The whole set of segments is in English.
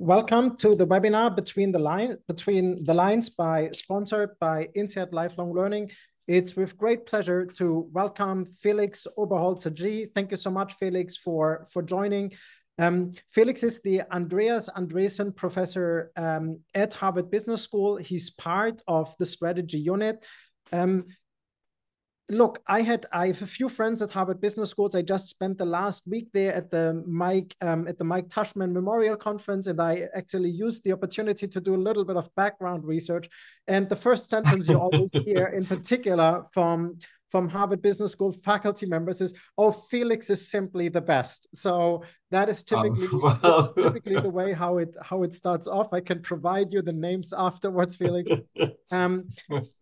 Welcome to the webinar Between the Line Between the Lines by sponsored by INSEAD Lifelong Learning. It's with great pleasure to welcome Felix Oberholzer-Gee. Thank you so much, Felix, for, for joining. Um, Felix is the Andreas Andresen Professor um, at Harvard Business School. He's part of the strategy unit. Um, look, I had I have a few friends at Harvard Business Schools. I just spent the last week there at the Mike um, at the Mike Tushman Memorial Conference, and I actually used the opportunity to do a little bit of background research. And the first sentence you always hear, in particular from from Harvard Business School faculty members is, "Oh, Felix is simply the best." So that is oh, typically oh, wow. this is typically the way how it how it starts off. I can provide you the names afterwards, Felix. Um,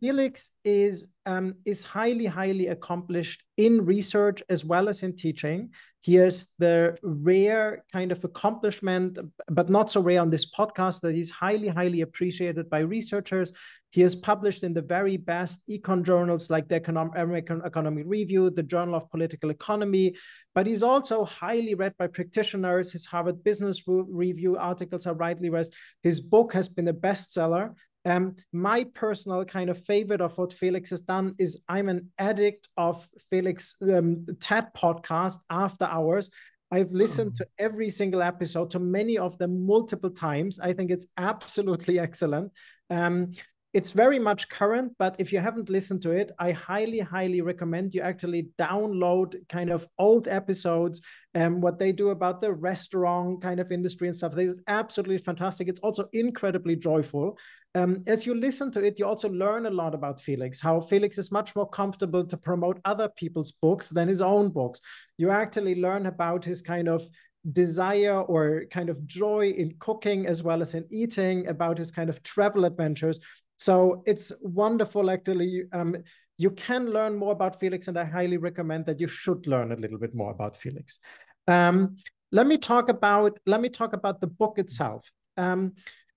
Felix is um, is highly highly accomplished in research as well as in teaching. He has the rare kind of accomplishment, but not so rare on this podcast, that he's highly highly appreciated by researchers he has published in the very best econ journals like the American Economic Review, the Journal of Political Economy, but he's also highly read by practitioners. His Harvard Business Review articles are widely read. His book has been a bestseller. Um, my personal kind of favorite of what Felix has done is I'm an addict of Felix um, TED podcast after hours. I've listened to every single episode, to many of them multiple times. I think it's absolutely excellent. Um, it's very much current, but if you haven't listened to it, I highly, highly recommend you actually download kind of old episodes and what they do about the restaurant kind of industry and stuff. It's absolutely fantastic. It's also incredibly joyful. Um, as you listen to it, you also learn a lot about Felix, how Felix is much more comfortable to promote other people's books than his own books. You actually learn about his kind of desire or kind of joy in cooking as well as in eating, about his kind of travel adventures. So it's wonderful, actually. Um, you can learn more about Felix, and I highly recommend that you should learn a little bit more about Felix. Um, let me talk about let me talk about the book itself. Um,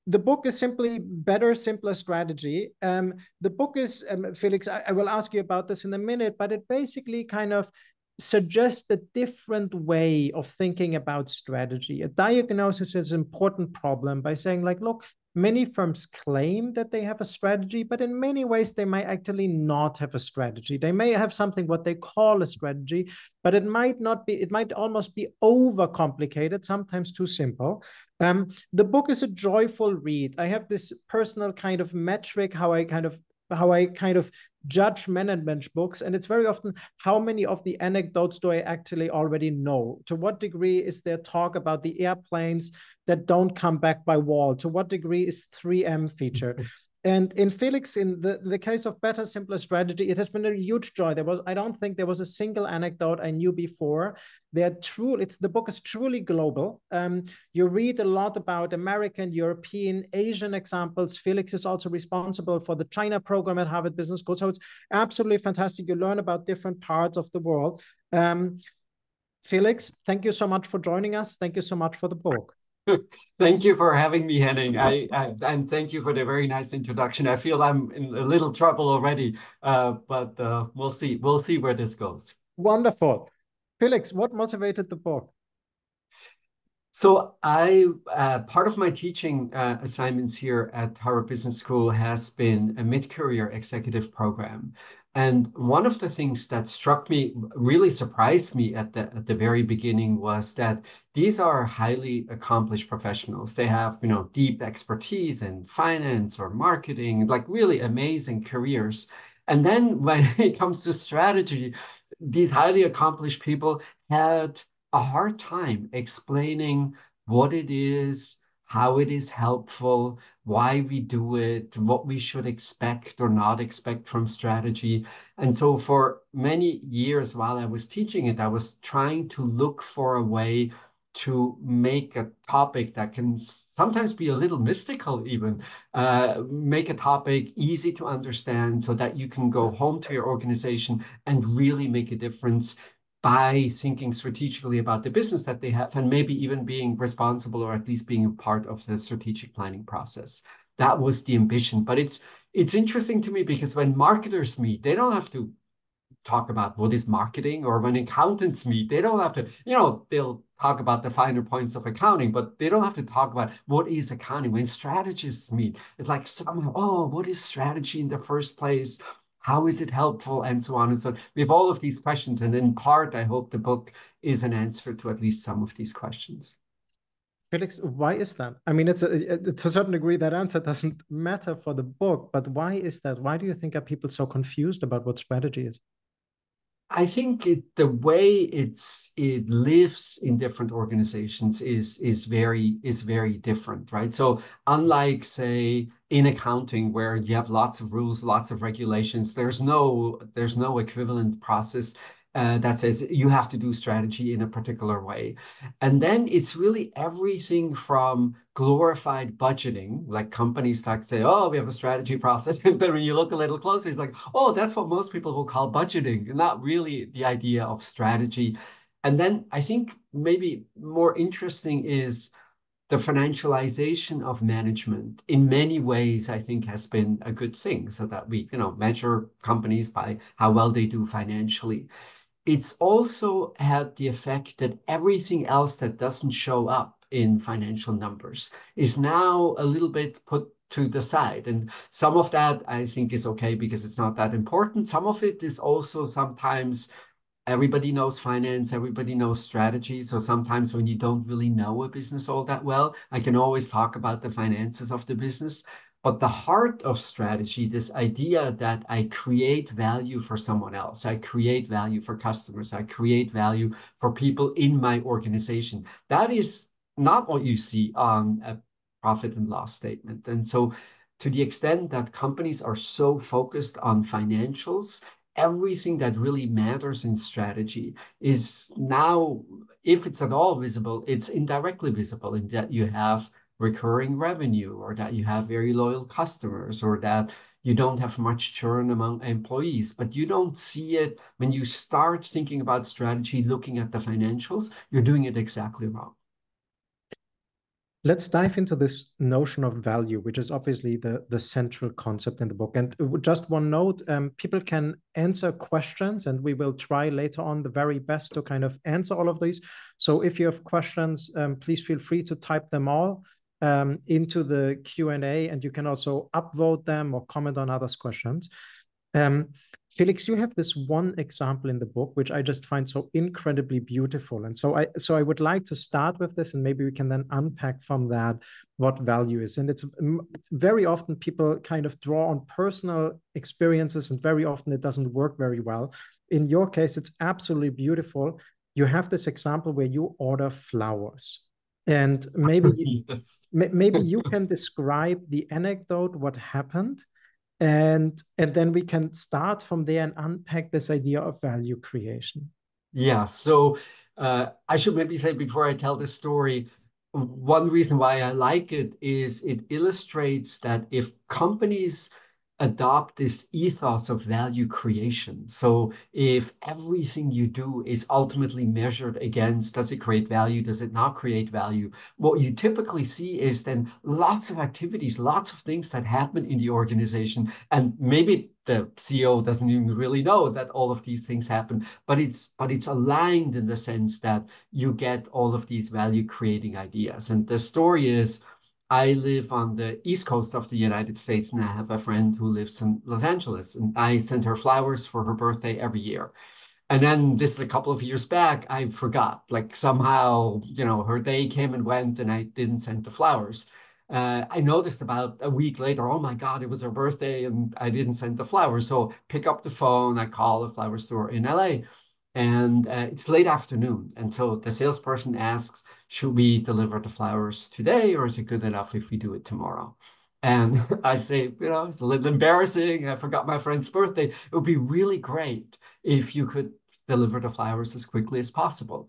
the book is simply better, simpler strategy. Um, the book is um, Felix. I, I, will ask you about this in a minute, but it basically kind of suggests a different way of thinking about strategy. A diagnosis is an important problem by saying, like, look, Many firms claim that they have a strategy, but in many ways, they might actually not have a strategy. They may have something what they call a strategy, but it might not be, it might almost be overcomplicated, sometimes too simple. Um, the book is a joyful read. I have this personal kind of metric, how I kind of how I kind of judge management books. And it's very often how many of the anecdotes do I actually already know? To what degree is there talk about the airplanes that don't come back by Wald? To what degree is 3M featured? And in Felix, in the, the case of Better, Simpler Strategy, it has been a huge joy. There was, I don't think there was a single anecdote I knew before. They're true, it's the book is truly global. Um, you read a lot about American, European, Asian examples. Felix is also responsible for the China program at Harvard Business School. So it's absolutely fantastic. You learn about different parts of the world. Um, Felix, thank you so much for joining us. Thank you so much for the book. thank you for having me, Henning. I, I, and thank you for the very nice introduction. I feel I'm in a little trouble already, uh, but uh, we'll see. We'll see where this goes. Wonderful, Felix. What motivated the book? So I uh, part of my teaching uh, assignments here at Harvard Business School has been a mid-career executive program, and one of the things that struck me, really surprised me at the at the very beginning was that these are highly accomplished professionals. They have, you know, deep expertise in finance or marketing, like really amazing careers. And then when it comes to strategy, these highly accomplished people had a hard time explaining what it is, how it is helpful, why we do it, what we should expect or not expect from strategy. And so for many years while I was teaching it, I was trying to look for a way to make a topic that can sometimes be a little mystical even uh, make a topic easy to understand so that you can go home to your organization and really make a difference by thinking strategically about the business that they have and maybe even being responsible or at least being a part of the strategic planning process. That was the ambition. But it's it's interesting to me because when marketers meet, they don't have to talk about what is marketing, or when accountants meet, they don't have to, you know, they'll talk about the finer points of accounting, but they don't have to talk about what is accounting. When strategists meet, it's like somehow, oh, what is strategy in the first place? How is it helpful? And so on and so on. We have all of these questions. And in part, I hope the book is an answer to at least some of these questions. Felix, why is that? I mean, it's a, to a certain degree that answer doesn't matter for the book, but why is that? Why do you think are people so confused about what strategy is? I think it, the way it's it lives in different organizations is is very is very different, right? So unlike say in accounting where you have lots of rules, lots of regulations, there's no there's no equivalent process uh, that says you have to do strategy in a particular way. And then it's really everything from glorified budgeting, like companies like say, oh, we have a strategy process. but when you look a little closer, it's like, oh, that's what most people will call budgeting, not really the idea of strategy. And then I think maybe more interesting is the financialization of management in many ways, I think, has been a good thing so that we, you know, measure companies by how well they do financially it's also had the effect that everything else that doesn't show up in financial numbers is now a little bit put to the side. And some of that I think is okay because it's not that important. Some of it is also sometimes everybody knows finance, everybody knows strategy. So sometimes when you don't really know a business all that well, I can always talk about the finances of the business. But the heart of strategy, this idea that I create value for someone else, I create value for customers, I create value for people in my organization, that is not what you see on a profit and loss statement. And so, to the extent that companies are so focused on financials, everything that really matters in strategy is now, if it's at all visible, it's indirectly visible in that you have recurring revenue or that you have very loyal customers or that you don't have much churn among employees, but you don't see it when you start thinking about strategy, looking at the financials, you're doing it exactly wrong. Let's dive into this notion of value, which is obviously the, the central concept in the book. And just one note um, people can answer questions, and we will try later on the very best to kind of answer all of these. So if you have questions, um, please feel free to type them all um, into the Q&A and you can also upvote them or comment on others' questions. Um, Felix, you have this one example in the book, which I just find so incredibly beautiful. And so I, so I would like to start with this and maybe we can then unpack from that what value is. And it's very often people kind of draw on personal experiences and very often it doesn't work very well. In your case, it's absolutely beautiful. You have this example where you order flowers and maybe maybe you can describe the anecdote what happened and and then we can start from there and unpack this idea of value creation. Yeah so uh, i should maybe say before i tell this story one reason why i like it is it illustrates that if companies adopt this ethos of value creation. So if everything you do is ultimately measured against does it create value, does it not create value, what you typically see is then lots of activities, lots of things that happen in the organization. And maybe the CEO doesn't even really know that all of these things happen, but it's but it's aligned in the sense that you get all of these value creating ideas. And the story is I live on the east coast of the United States and I have a friend who lives in Los Angeles and I send her flowers for her birthday every year. And then this is a couple of years back, I forgot. Like somehow, you know, her day came and went and I didn't send the flowers. Uh, I noticed about a week later, oh my God, it was her birthday and I didn't send the flowers. So pick up the phone, I call a flower store in LA and uh, it's late afternoon. And so the salesperson asks, should we deliver the flowers today or is it good enough if we do it tomorrow? And I say, you know, it's a little embarrassing. I forgot my friend's birthday. It would be really great if you could deliver the flowers as quickly as possible.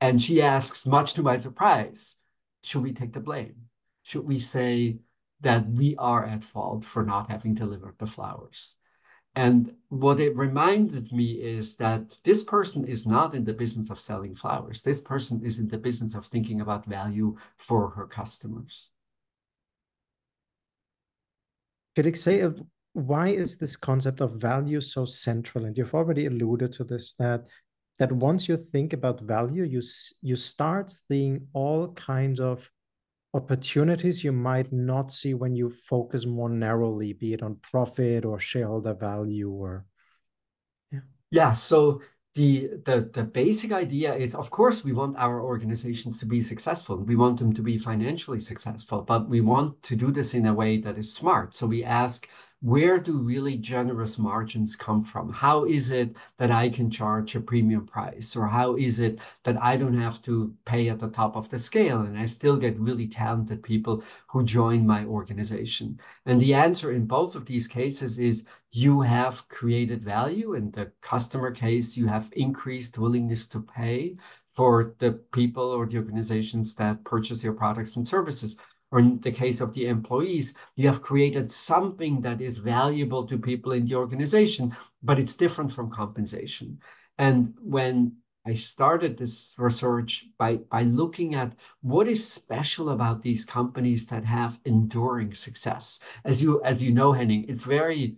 And she asks, much to my surprise, should we take the blame? Should we say that we are at fault for not having delivered the flowers? And what it reminded me is that this person is not in the business of selling flowers. This person is in the business of thinking about value for her customers. Felix, say uh, why is this concept of value so central? And you've already alluded to this that that once you think about value, you you start seeing all kinds of opportunities you might not see when you focus more narrowly, be it on profit or shareholder value or yeah. Yeah. So the, the the basic idea is of course we want our organizations to be successful we want them to be financially successful but we want to do this in a way that is smart so we ask where do really generous margins come from? How is it that I can charge a premium price? Or how is it that I don't have to pay at the top of the scale and I still get really talented people who join my organization? And the answer in both of these cases is you have created value. In the customer case, you have increased willingness to pay for the people or the organizations that purchase your products and services or in the case of the employees, you have created something that is valuable to people in the organization, but it's different from compensation. And when I started this research by, by looking at what is special about these companies that have enduring success. As you as you know, Henning, it's very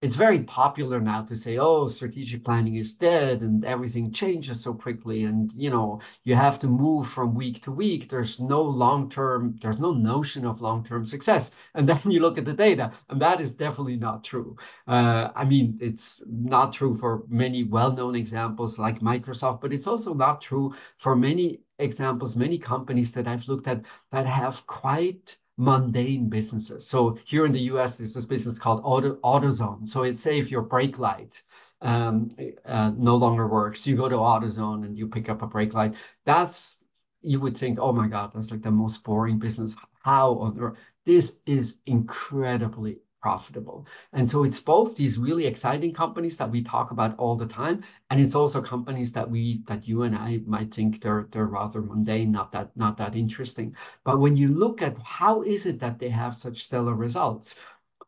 it's very popular now to say, oh, strategic planning is dead and everything changes so quickly. And, you know, you have to move from week to week. There's no long-term, there's no notion of long-term success. And then you look at the data and that is definitely not true. Uh, I mean, it's not true for many well-known examples like Microsoft, but it's also not true for many examples, many companies that I've looked at that have quite mundane businesses. So here in the US, there's this business called Auto, AutoZone. So it's say if your brake light um, uh, no longer works, you go to AutoZone and you pick up a brake light. That's, you would think, oh my God, that's like the most boring business. How on earth? This is incredibly profitable. And so it's both these really exciting companies that we talk about all the time, and it's also companies that we that you and I might think they're they're rather mundane, not that not that interesting. But when you look at how is it that they have such stellar results,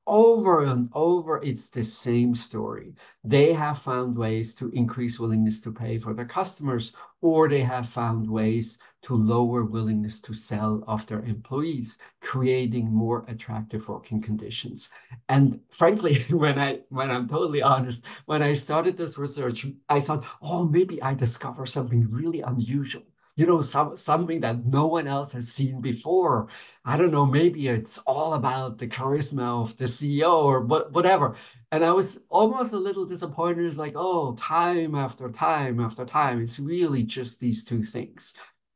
over and over, it's the same story. They have found ways to increase willingness to pay for their customers, or they have found ways to lower willingness to sell of their employees, creating more attractive working conditions. And frankly, when I when I'm totally honest, when I started this research, I thought, oh, maybe I discovered something really unusual you know, some, something that no one else has seen before. I don't know, maybe it's all about the charisma of the CEO or what, whatever. And I was almost a little disappointed. It's like, oh, time after time after time, it's really just these two things.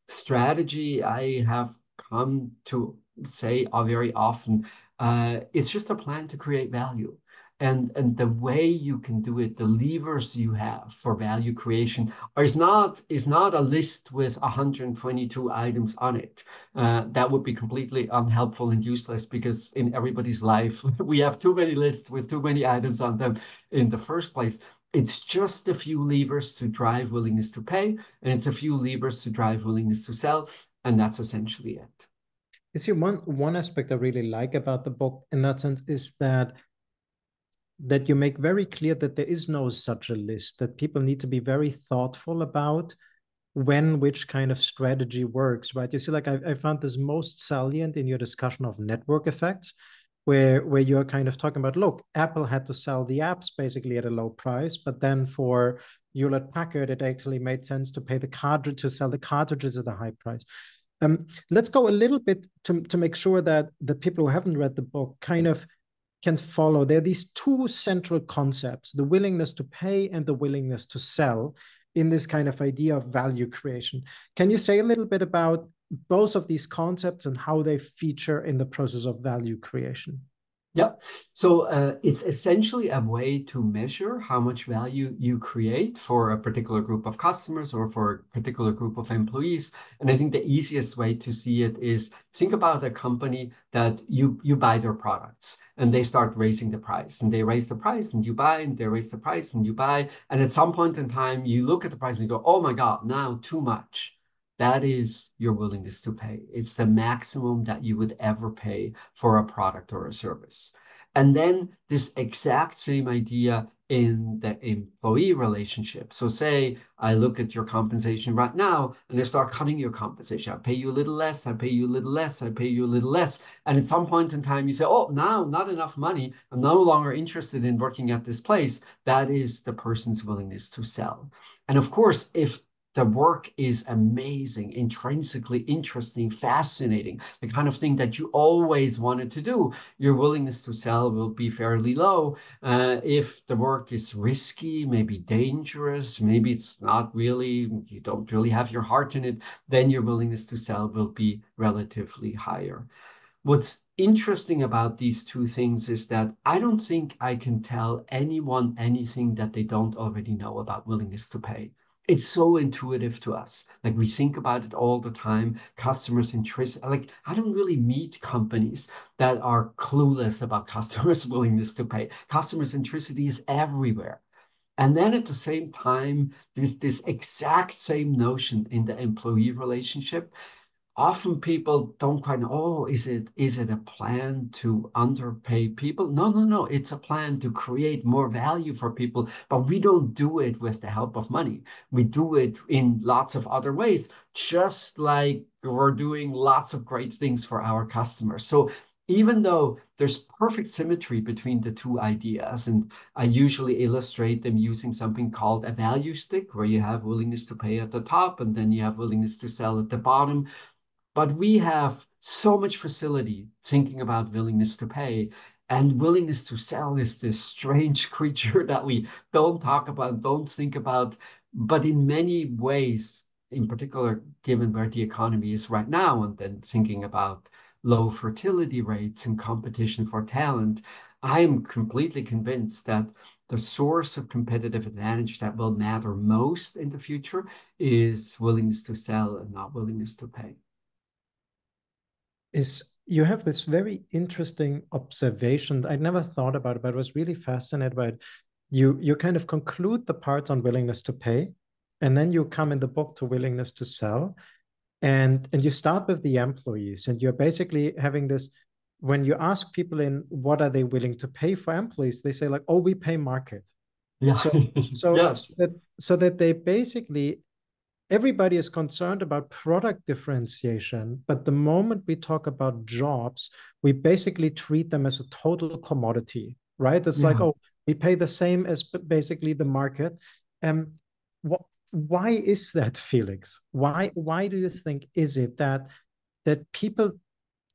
Strategy, I have come to say uh, very often, uh, it's just a plan to create value. And and the way you can do it the levers you have for value creation is not is not a list with 122 items on it. Uh, that would be completely unhelpful and useless because in everybody's life we have too many lists with too many items on them in the first place it's just a few levers to drive willingness to pay and it's a few levers to drive willingness to sell and that's essentially it you see one one aspect i really like about the book in that sense is that that you make very clear that there is no such a list, that people need to be very thoughtful about when which kind of strategy works, right? You see, like I, I found this most salient in your discussion of network effects, where where you're kind of talking about, look, Apple had to sell the apps basically at a low price, but then for Hewlett Packard, it actually made sense to pay the cartridge to sell the cartridges at a high price. Um, let's go a little bit to, to make sure that the people who haven't read the book kind of can follow. There are these two central concepts the willingness to pay and the willingness to sell in this kind of idea of value creation. Can you say a little bit about both of these concepts and how they feature in the process of value creation? Yeah. So uh, it's essentially a way to measure how much value you create for a particular group of customers or for a particular group of employees. And I think the easiest way to see it is think about a company that you you buy their products and they start raising the price and they raise the price and you buy and they raise the price and you buy. And at some point in time, you look at the price and you go, oh my God, now too much that is your willingness to pay. It's the maximum that you would ever pay for a product or a service. And then this exact same idea in the employee relationship. So say I look at your compensation right now and I start cutting your compensation. I pay you a little less, I pay you a little less, I pay you a little less. And at some point in time, you say, oh, now not enough money. I'm no longer interested in working at this place. That is the person's willingness to sell. And of course, if the work is amazing, intrinsically interesting, fascinating, the kind of thing that you always wanted to do. Your willingness to sell will be fairly low. Uh, if the work is risky, maybe dangerous, maybe it's not really, you don't really have your heart in it, then your willingness to sell will be relatively higher. What's interesting about these two things is that I don't think I can tell anyone anything that they don't already know about willingness to pay it's so intuitive to us. Like we think about it all the time. Customers interest. Like I don't really meet companies that are clueless about customers' willingness to pay. Customer centricity is everywhere. And then at the same time, this this exact same notion in the employee relationship often people don't quite know, oh, is it is it a plan to underpay people? No, no, no. It's a plan to create more value for people, but we don't do it with the help of money. We do it in lots of other ways, just like we're doing lots of great things for our customers. So even though there's perfect symmetry between the two ideas, and I usually illustrate them using something called a value stick, where you have willingness to pay at the top and then you have willingness to sell at the bottom. But we have so much facility thinking about willingness to pay and willingness to sell is this strange creature that we don't talk about, don't think about. But in many ways, in particular, given where the economy is right now, and then thinking about low fertility rates and competition for talent, I am completely convinced that the source of competitive advantage that will matter most in the future is willingness to sell and not willingness to pay is you have this very interesting observation. I'd never thought about it, but I was really fascinated by it. You you kind of conclude the parts on willingness to pay, and then you come in the book to willingness to sell, and and you start with the employees, and you're basically having this. When you ask people in what are they willing to pay for employees, they say like, "Oh, we pay market." Yeah. So so, yes. so that so that they basically everybody is concerned about product differentiation but the moment we talk about jobs we basically treat them as a total commodity right? It's yeah. like oh we pay the same as basically the market. Um what why is that felix? Why why do you think is it that that people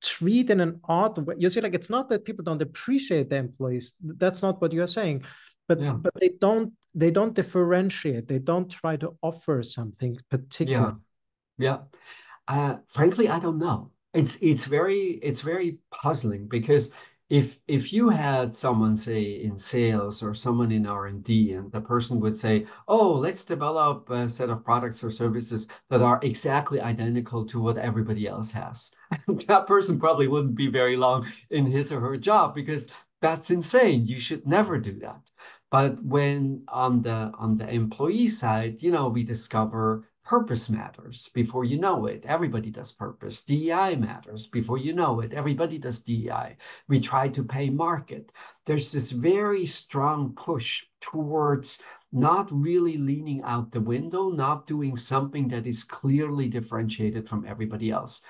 treat in an odd way? You see like it's not that people don't appreciate the employees. That's not what you're saying. But yeah. but they don't they don't differentiate they don't try to offer something particular. Yeah. Yeah. Uh, frankly i don't know. It's it's very it's very puzzling because if if you had someone say in sales or someone in r&d and the person would say oh let's develop a set of products or services that are exactly identical to what everybody else has that person probably wouldn't be very long in his or her job because that's insane. You should never do that but when on the on the employee side, you know, we discover purpose matters before you know it. Everybody does purpose. DEI matters before you know it. Everybody does DEI. We try to pay market. There's this very strong push towards not really leaning out the window, not doing something that is clearly differentiated from everybody else.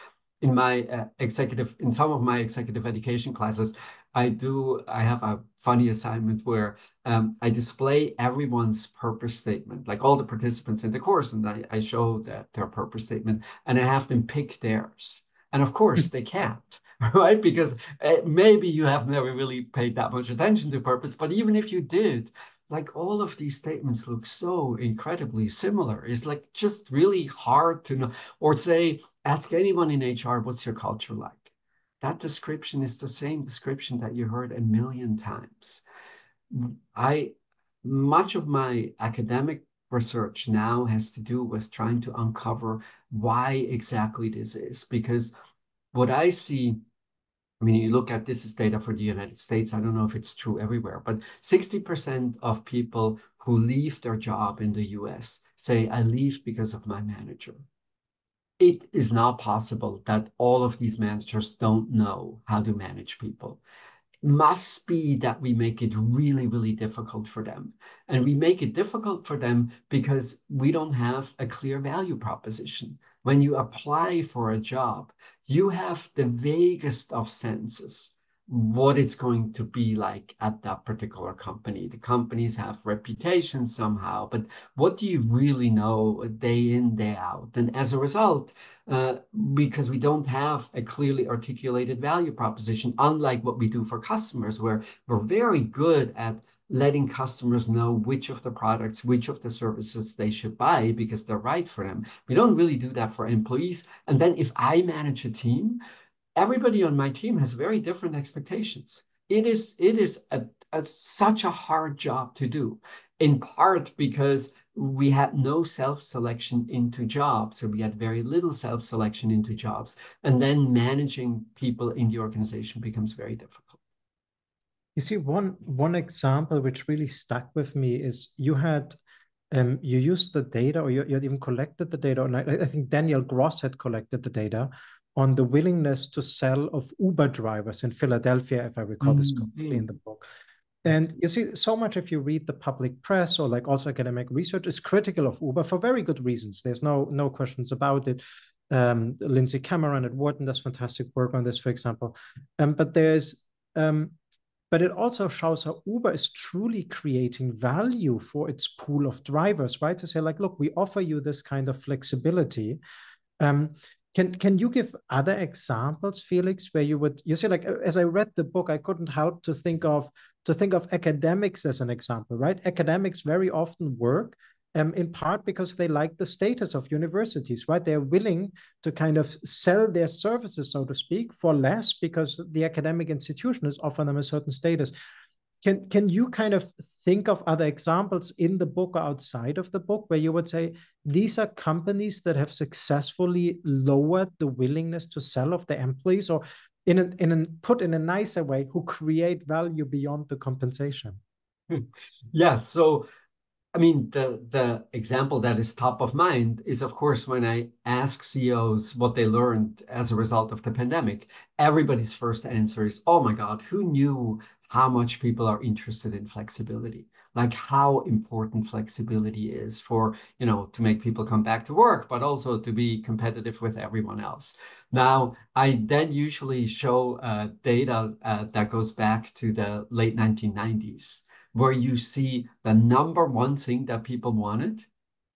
In my uh, executive, in some of my executive education classes, I do, I have a funny assignment where um, I display everyone's purpose statement, like all the participants in the course, and I, I show that their purpose statement, and I have them pick theirs. And of course, they can't, right? Because uh, maybe you have never really paid that much attention to purpose, but even if you did, like all of these statements look so incredibly similar. It's like just really hard to know. Or say, ask anyone in HR, what's your culture like? That description is the same description that you heard a million times. I much of my academic research now has to do with trying to uncover why exactly this is because what I see I mean, you look at this is data for the United States. I don't know if it's true everywhere, but 60% of people who leave their job in the US say, I leave because of my manager it is not possible that all of these managers don't know how to manage people. It must be that we make it really, really difficult for them. And we make it difficult for them because we don't have a clear value proposition. When you apply for a job, you have the vaguest of senses what it's going to be like at that particular company. The companies have reputations somehow, but what do you really know day in, day out? And as a result, uh, because we don't have a clearly articulated value proposition, unlike what we do for customers, where we're very good at letting customers know which of the products, which of the services they should buy because they're right for them. We don't really do that for employees. And then if I manage a team, everybody on my team has very different expectations. It is it is a, a, such a hard job to do, in part because we had no self-selection into jobs, so we had very little self-selection into jobs, and then managing people in the organization becomes very difficult. You see, one one example which really stuck with me is you had um, you used the data, or you, you had even collected the data, and I, I think Daniel Gross had collected the data on the willingness to sell of Uber drivers in Philadelphia, if I recall mm-hmm. this correctly in the book. And you see, so much if you read the public press or like also academic research is critical of Uber for very good reasons. There's no no questions about it. Um, Lindsey Cameron at Wharton does fantastic work on this, for example. Um, but there's um, but it also shows how Uber is truly creating value for its pool of drivers, right? To say like, look, we offer you this kind of flexibility. Um, can can you give other examples, Felix, where you would you say like as I read the book, I couldn't help to think of to think of academics as an example, right? Academics very often work um, in part because they like the status of universities, right? They're willing to kind of sell their services, so to speak, for less because the academic institution is offering them a certain status. Can can you kind of think of other examples in the book or outside of the book where you would say these are companies that have successfully lowered the willingness to sell of their employees or in an, in an put in a nicer way who create value beyond the compensation? Hmm. Yeah, so I mean, the the example that is top of mind is, of course, when I ask CEOs what they learned as a result of the pandemic. Everybody's first answer is, "Oh my God, who knew how much people are interested in flexibility like how important flexibility is for you know to make people come back to work but also to be competitive with everyone else. Now i then usually show uh, data uh, that goes back to the late 1990s where you see the number one thing that people wanted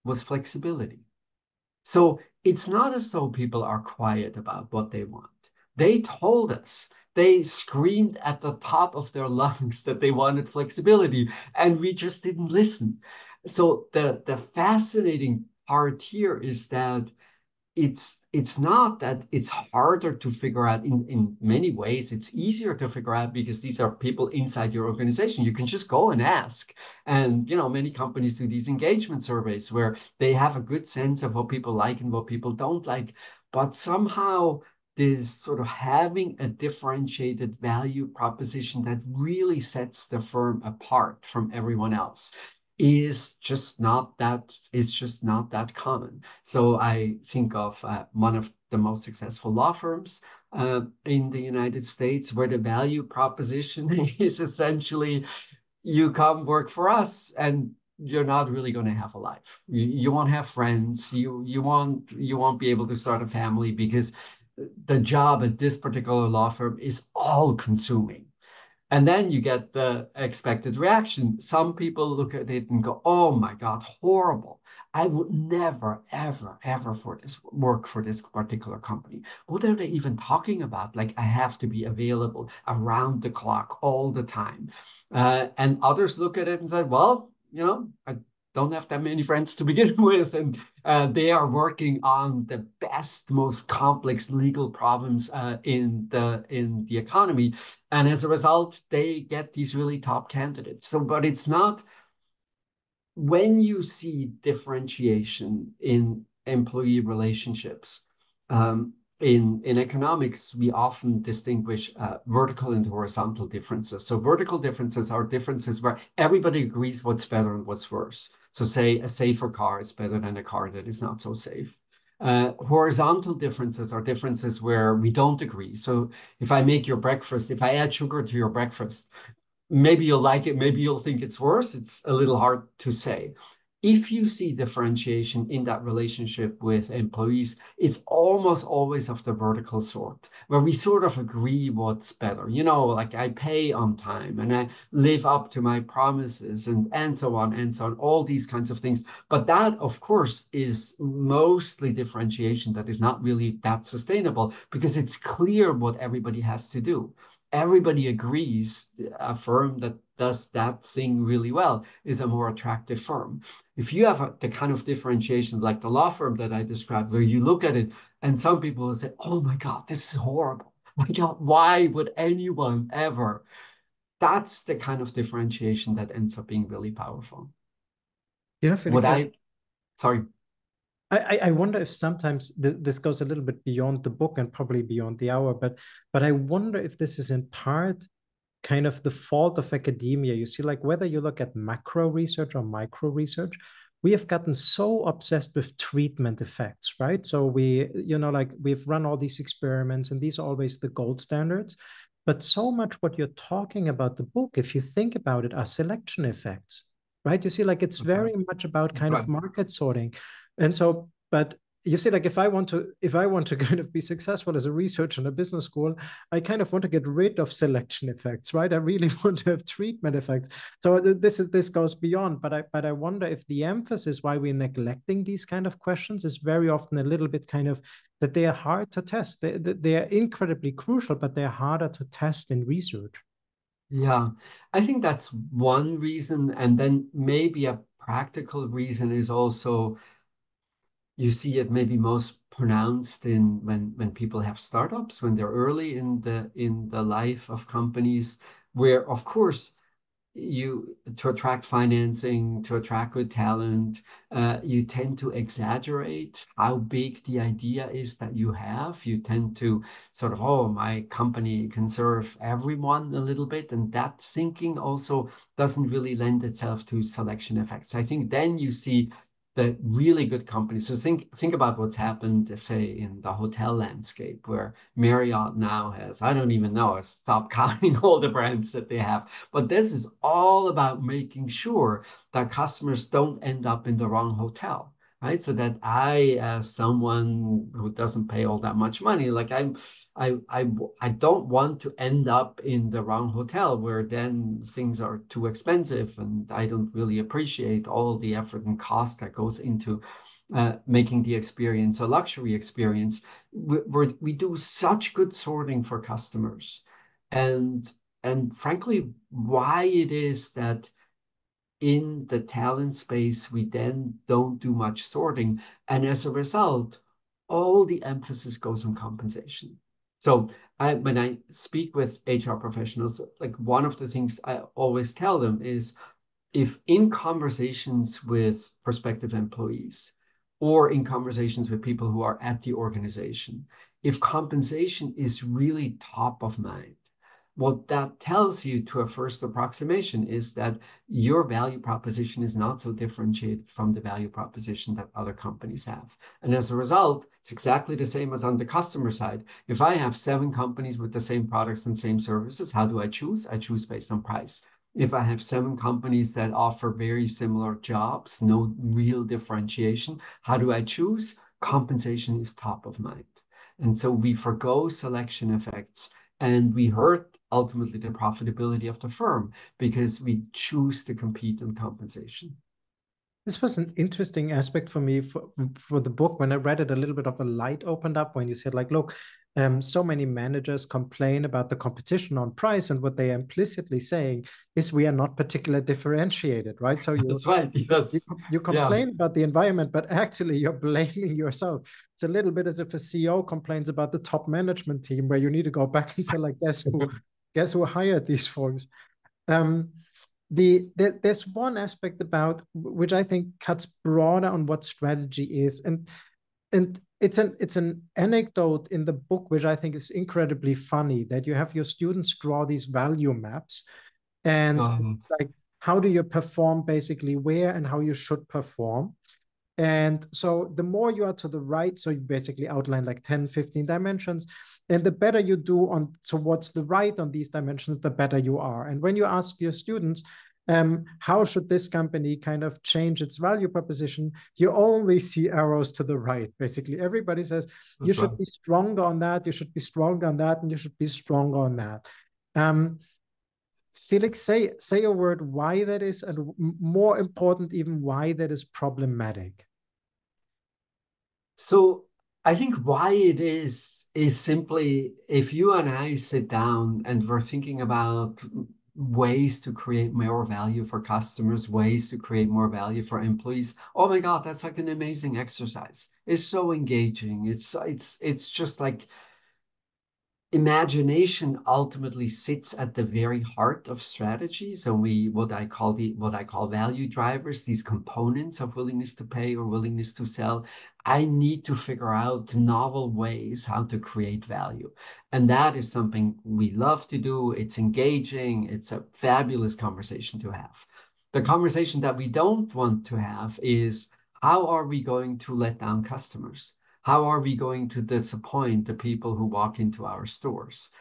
was flexibility. So it's not as though people are quiet about what they want. They told us they screamed at the top of their lungs that they wanted flexibility, and we just didn't listen. So the, the fascinating part here is that it's it's not that it's harder to figure out in, in many ways. It's easier to figure out because these are people inside your organization. You can just go and ask. And you know many companies do these engagement surveys where they have a good sense of what people like and what people don't like. But somehow this sort of having a differentiated value proposition that really sets the firm apart from everyone else is just not that is just not that common. So i think of uh, one of the most successful law firms uh, in the united states where the value proposition is essentially you come work for us and you're not really going to have a life. You, you won't have friends. You you won't you won't be able to start a family because the job at this particular law firm is all consuming. And then you get the expected reaction. Some people look at it and go, oh my God, horrible. I would never, ever, ever for this work for this particular company. What are they even talking about? Like I have to be available around the clock all the time. Uh, and others look at it and say, well, you know, I don't have that many friends to begin with, and uh, they are working on the best, most complex legal problems uh, in the in the economy, and as a result, they get these really top candidates. So, but it's not when you see differentiation in employee relationships. Um, in, in economics, we often distinguish uh, vertical and horizontal differences. So vertical differences are differences where everybody agrees what's better and what's worse. So say a safer car is better than a car that is not so safe. Uh, horizontal differences are differences where we don't agree. So if I make your breakfast, if I add sugar to your breakfast, maybe you'll like it, maybe you'll think it's worse. It's a little hard to say if you see differentiation in that relationship with employees, it's almost always of the vertical sort, where we sort of agree what's better. You know, like I pay on time and I live up to my promises and, and so on and so on, all these kinds of things. But that, of course, is mostly differentiation that is not really that sustainable because it's clear what everybody has to do everybody agrees a firm that does that thing really well is a more attractive firm. If you have a, the kind of differentiation like the law firm that I described, where you look at it and some people will say, oh my God, this is horrible. My God, why would anyone ever? That's the kind of differentiation that ends up being really powerful. Yeah, what I, sorry. I, I wonder if sometimes th this goes a little bit beyond the book and probably beyond the hour, but but I wonder if this is in part kind of the fault of academia. You see, like whether you look at macro research or micro research, we have gotten so obsessed with treatment effects, right? So we, you know, like we've run all these experiments and these are always the gold standards. But so much what you're talking about the book, if you think about it, are selection effects, right? You see, like it's very much about kind right. of market sorting. And so, but you see like if i want to if i want to kind of be successful as a researcher in a business school i kind of want to get rid of selection effects right? I really want to have treatment effects. So this is this goes beyond but i but i wonder if the emphasis why we're neglecting these kind of questions is very often a little bit kind of that they are hard to test. They, they are incredibly crucial but they're harder to test in research. Yeah. I think that's one reason and then maybe a practical reason is also you see it maybe most pronounced in when when people have startups when they're early in the in the life of companies where of course you to attract financing to attract good talent uh, you tend to exaggerate how big the idea is that you have. You tend to sort of oh my company can serve everyone a little bit and that thinking also doesn't really lend itself to selection effects. I think then you see the really good companies. So think think about what's happened, say, in the hotel landscape, where Marriott now has, I don't even know, I stopped counting all the brands that they have. But this is all about making sure that customers don't end up in the wrong hotel right? So that I, as someone who doesn't pay all that much money, like I'm, I, I, I don't want to end up in the wrong hotel where then things are too expensive and I don't really appreciate all the effort and cost that goes into uh, making the experience a luxury experience. We, we we do such good sorting for customers, and and frankly, why it is that in the talent space, we then don't do much sorting. And as a result, all the emphasis goes on compensation. So I, when I speak with HR professionals, like one of the things I always tell them is if in conversations with prospective employees or in conversations with people who are at the organization, if compensation is really top of mind, what that tells you to a first approximation is that your value proposition is not so differentiated from the value proposition that other companies have. And as a result, it's exactly the same as on the customer side. If I have seven companies with the same products and same services, how do I choose? I choose based on price. If I have seven companies that offer very similar jobs, no real differentiation, how do I choose? Compensation is top of mind. And so we forego selection effects and we hurt ultimately the profitability of the firm because we choose to compete in compensation. This was an interesting aspect for me for, for the book. When I read it, a little bit of a light opened up when you said, like, look, um, so many managers complain about the competition on price, and what they are implicitly saying is we are not particularly differentiated, right? So you, That's right. Yes. you, you complain yeah. about the environment, but actually you're blaming yourself. It's a little bit as if a CEO complains about the top management team, where you need to go back and say, like, guess who, guess who hired these folks? Um, the, the, there's one aspect about which I think cuts broader on what strategy is, and and it's an it's an anecdote in the book which I think is incredibly funny that you have your students draw these value maps and um, like how do you perform basically where and how you should perform And so the more you are to the right, so you basically outline like 10, 15 dimensions, and the better you do on towards the right on these dimensions, the better you are. And when you ask your students, um, how should this company kind of change its value proposition? You only see arrows to the right. Basically, everybody says That's you should right. be stronger on that, you should be stronger on that, and you should be stronger on that. Um, Felix, say say a word why that is, and more important, even why that is problematic. So I think why it is is simply if you and I sit down and we're thinking about ways to create more value for customers, ways to create more value for employees. Oh my God, that's like an amazing exercise. It's so engaging. It's it's it's just like imagination ultimately sits at the very heart of strategy. So we what I call the what I call value drivers, these components of willingness to pay or willingness to sell. I need to figure out novel ways how to create value. And that is something we love to do. It's engaging. It's a fabulous conversation to have. The conversation that we don't want to have is how are we going to let down customers? How are we going to disappoint the people who walk into our stores?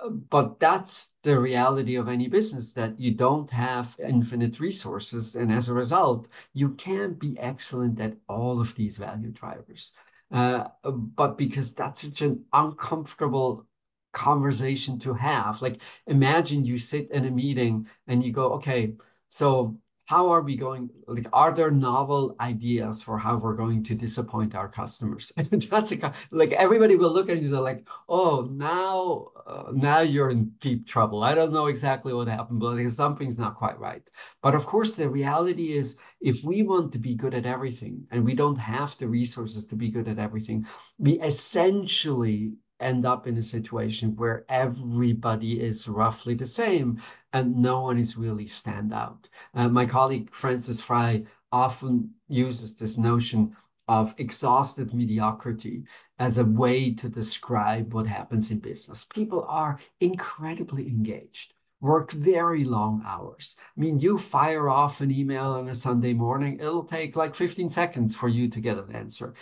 Uh, but that's the reality of any business that you don't have infinite resources. And as a result, you can't be excellent at all of these value drivers. Uh, but because that's such an uncomfortable conversation to have, like imagine you sit in a meeting and you go, okay, so how are we going like are there novel ideas for how we're going to disappoint our customers? That's a, like everybody will look at you and like oh now uh, now you're in deep trouble. I don't know exactly what happened but like, something's not quite right. But of course the reality is if we want to be good at everything and we don't have the resources to be good at everything we essentially end up in a situation where everybody is roughly the same and no one is really stand out. Uh, my colleague Frances Frei often uses this notion of exhausted mediocrity as a way to describe what happens in business. People are incredibly engaged, work very long hours. I mean, you fire off an email on a Sunday morning, it'll take like 15 seconds for you to get an answer.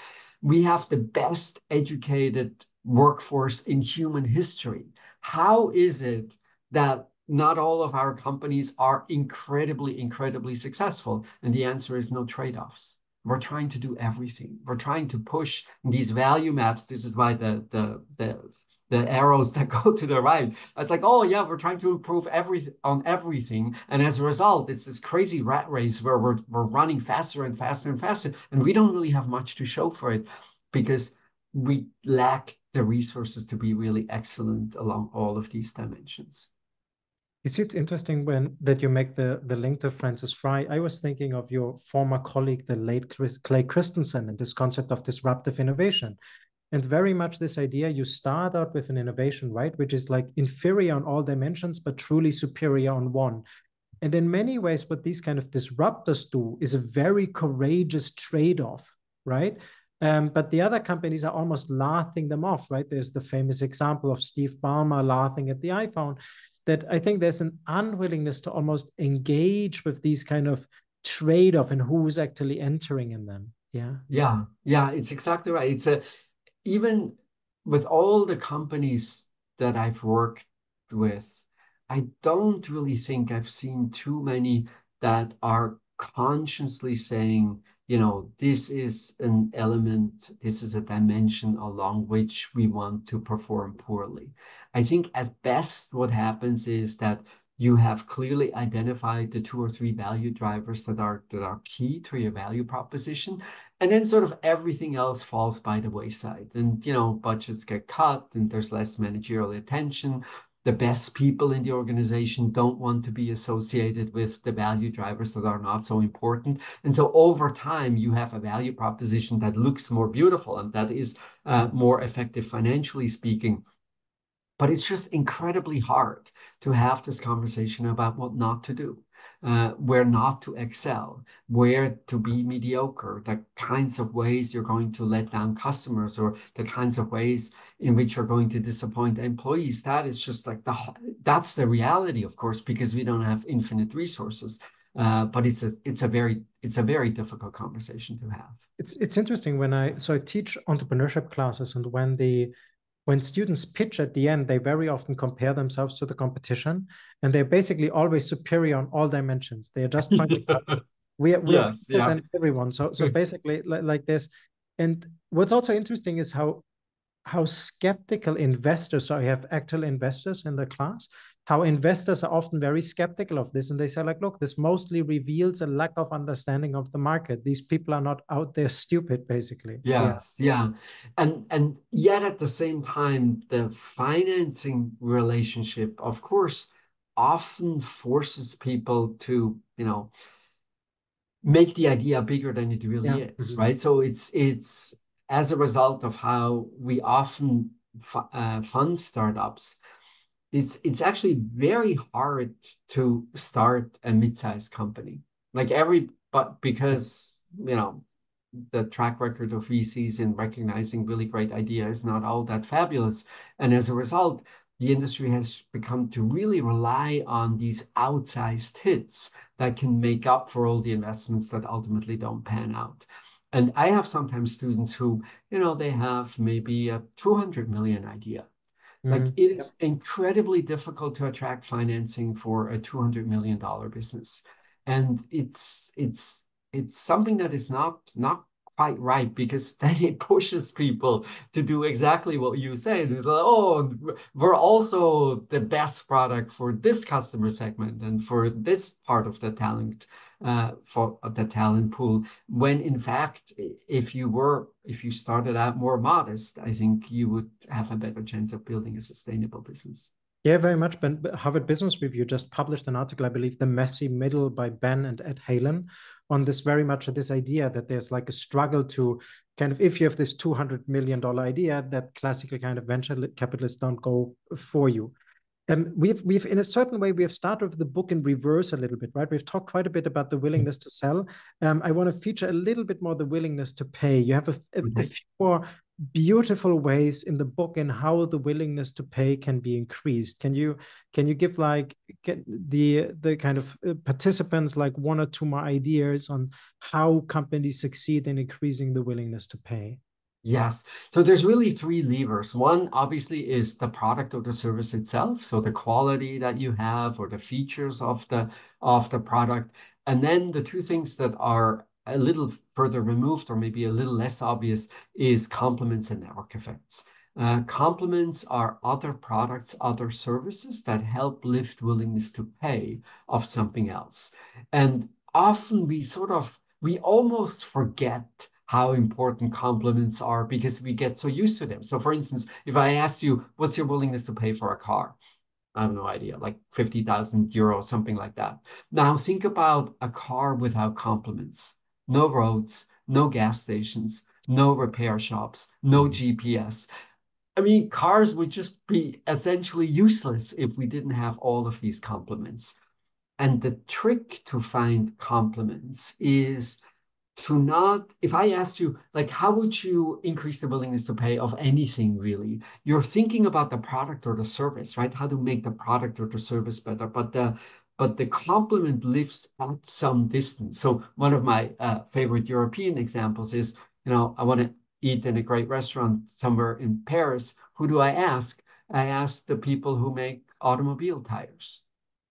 We have the best educated workforce in human history. How is it that not all of our companies are incredibly, incredibly successful? And the answer is no trade offs. We're trying to do everything. We're trying to push these value maps. This is why the, the, the, the arrows that go to the right. It's like, oh yeah, we're trying to improve every on everything, and as a result, it's this crazy rat race where we're we're running faster and faster and faster, and we don't really have much to show for it because we lack the resources to be really excellent along all of these dimensions. You see, it's interesting when that you make the, the link to Frances Frei. I was thinking of your former colleague, the late Clay Christensen, and this concept of disruptive innovation. And very much this idea you start out with an innovation, right, which is like inferior on all dimensions, but truly superior on one. And in many ways, what these kind of disruptors do is a very courageous trade off, right? Um, but the other companies are almost laughing them off, right? There's the famous example of Steve Ballmer laughing at the iPhone. That I think there's an unwillingness to almost engage with these kind of trade off and who's actually entering in them. Yeah. Yeah. Yeah. It's exactly right. It's a, even with all the companies that I've worked with, I don't really think I've seen too many that are consciously saying, you know, this is an element, this is a dimension along which we want to perform poorly. I think at best what happens is that you have clearly identified the two or three value drivers that are that are key to your value proposition and then sort of everything else falls by the wayside and you know budgets get cut and there's less managerial attention the best people in the organization don't want to be associated with the value drivers that are not so important. And so over time, you have a value proposition that looks more beautiful and that is uh, more effective financially speaking. But it's just incredibly hard to have this conversation about what not to do uh, where not to excel, where to be mediocre, the kinds of ways you're going to let down customers or the kinds of ways in which you're going to disappoint employees. That is just like the that's the reality, of course, because we don't have infinite resources. Uh, but it's a it's a very it's a very difficult conversation to have. It's it's interesting when I so I teach entrepreneurship classes and when the when students pitch at the end, they very often compare themselves to the competition, and they're basically always superior on all dimensions. They are just pointing out we are, we yes, are better yeah. than everyone. So so basically like, like this. And what's also interesting is how how skeptical investors. So I have actual investors in the class how investors are often very skeptical of this and they say like look this mostly reveals a lack of understanding of the market these people are not out there stupid basically yes yeah, yeah. and and yet at the same time the financing relationship of course often forces people to you know make the idea bigger than it really yeah. is mm-hmm. right so it's it's as a result of how we often uh, fund startups it's it's actually very hard to start a mid-sized company. Like every but because you know the track record of VCs in recognizing really great idea is not all that fabulous. And as a result, the industry has become to really rely on these outsized hits that can make up for all the investments that ultimately don't pan out. And I have sometimes students who, you know, they have maybe a 200 million idea like mm-hmm. it is incredibly difficult to attract financing for a $200 million business. And it's it's it's something that is not not quite right because then it pushes people to do exactly what you said. Like, oh, we're also the best product for this customer segment and for this part of the talent uh, for the talent pool. When in fact, if you were, if you started out more modest, I think you would have a better chance of building a sustainable business. Yeah, very much. Ben, Harvard Business Review just published an article, I believe, "The Messy Middle" by Ben and Ed Halen, on this very much this idea that there's like a struggle to kind of if you have this two hundred million dollar idea, that classical kind of venture capitalists don't go for you. Um, we've we've in a certain way we have started with the book in reverse a little bit, right? We've talked quite a bit about the willingness to sell. Um, I want to feature a little bit more the willingness to pay. You have a, a, a few more beautiful ways in the book and how the willingness to pay can be increased. Can you can you give like the the kind of uh, participants like one or two more ideas on how companies succeed in increasing the willingness to pay? Yes. So there's really three levers. One obviously is the product or the service itself, so the quality that you have or the features of the of the product. And then the two things that are a little further removed or maybe a little less obvious is complements and network effects. Uh, complements are other products, other services that help lift willingness to pay of something else. And often we sort of, we almost forget how important complements are because we get so used to them. So for instance, if I asked you, what's your willingness to pay for a car? I have no idea, like 50,000 euros, something like that. Now think about a car without complements No roads, no gas stations, no repair shops, no mm-hmm. GPS. I mean, cars would just be essentially useless if we didn't have all of these complements. And the trick to find complements is to not if i asked you like how would you increase the willingness to pay of anything really? You're thinking about the product or the service right? How to make the product or the service better but the but the complement lives at some distance. So one of my uh, favorite european examples is you know i want to eat in a great restaurant somewhere in paris. Who do i ask? I ask the people who make automobile tires.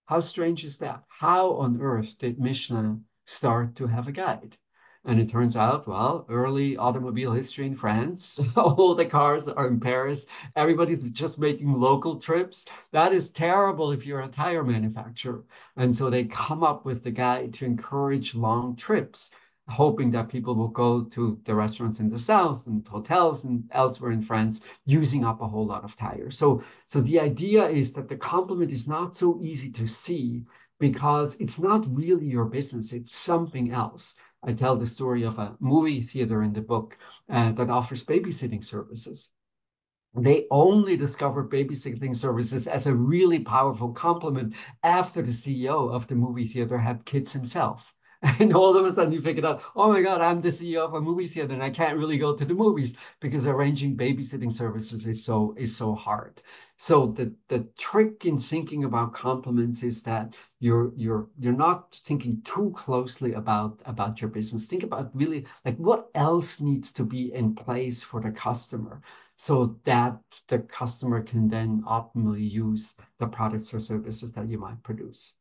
How strange is that? How on earth did michelin start to have a guide and it turns out, well, early automobile history in France, all the cars are in Paris. Everybody's just making local trips. That is terrible if you're a tire manufacturer. And so they come up with the guide to encourage long trips, hoping that people will go to the restaurants in the south and hotels and elsewhere in France, using up a whole lot of tires. So, so the idea is that the complement is not so easy to see because it's not really your business, it's something else. I tell the story of a movie theater in the book uh, that offers babysitting services. They only discovered babysitting services as a really powerful complement after the CEO of the movie theater had kids himself. And all of a sudden you figure out, oh my God, I'm the CEO of a movie theater and I can't really go to the movies because arranging babysitting services is so is so hard. So the the trick in thinking about complements is that you're you're you're not thinking too closely about about your business. Think about really like what else needs to be in place for the customer so that the customer can then optimally use the products or services that you might produce.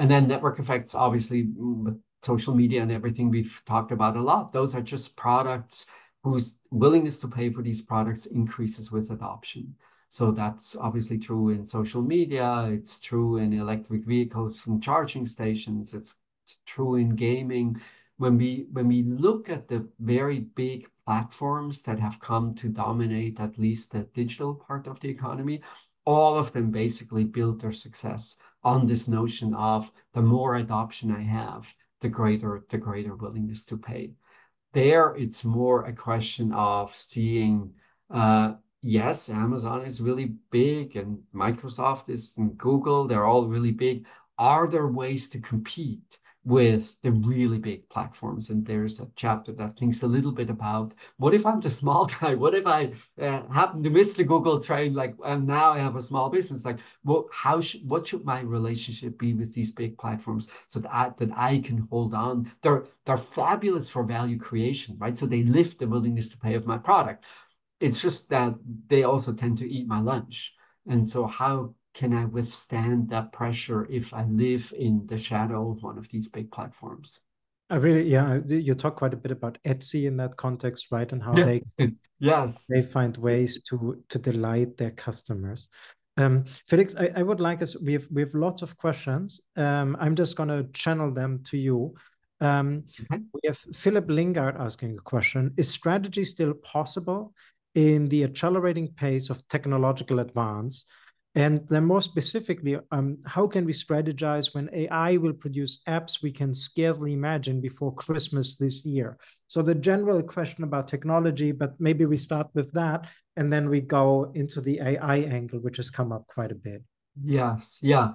And then network effects, obviously, with social media and everything we've talked about a lot, those are just products whose willingness to pay for these products increases with adoption. So that's obviously true in social media. It's true in electric vehicles from charging stations. It's true in gaming when we when we look at the very big platforms that have come to dominate at least the digital part of the economy, all of them basically build their success on this notion of the more adoption I have, the greater the greater willingness to pay. There, it's more a question of seeing. Uh, yes, Amazon is really big, and Microsoft is, and Google, they're all really big. Are there ways to compete? With the really big platforms. And there's a chapter that thinks a little bit about what if I'm the small guy? What if I uh, happen to miss the Google train? Like, and now I have a small business. Like, what? How should? What should my relationship be with these big platforms so that I, that I can hold on? They're they're fabulous for value creation, right? So they lift the willingness to pay of my product. It's just that they also tend to eat my lunch. And so how can I withstand that pressure if I live in the shadow of one of these big platforms? I really, yeah, you talk quite a bit about Etsy in that context, right? And how yeah. they, yes, they find ways to to delight their customers. Um, Felix, I, I would like us. We have we have lots of questions. Um, I'm just gonna channel them to you. Um, okay. We have Philip Lingard asking a question: Is strategy still possible in the accelerating pace of technological advance? And then more specifically, um, how can we strategize when AI will produce apps we can scarcely imagine before Christmas this year? So the general question about technology, but maybe we start with that and then we go into the AI angle, which has come up quite a bit. Yes, yeah.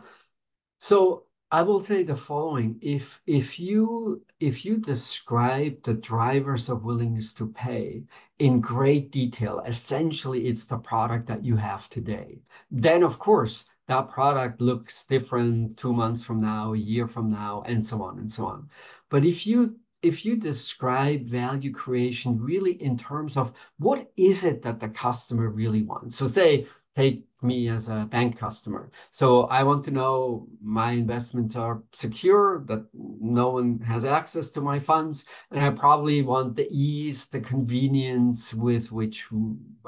So I will say the following: if if you if you describe the drivers of willingness to pay in great detail, essentially it's the product that you have today. Then of course that product looks different two months from now, a year from now, and so on and so on. But if you if you describe value creation really in terms of what is it that the customer really wants, so say take me as a bank customer. So I want to know my investments are secure, that no one has access to my funds, and I probably want the ease, the convenience with which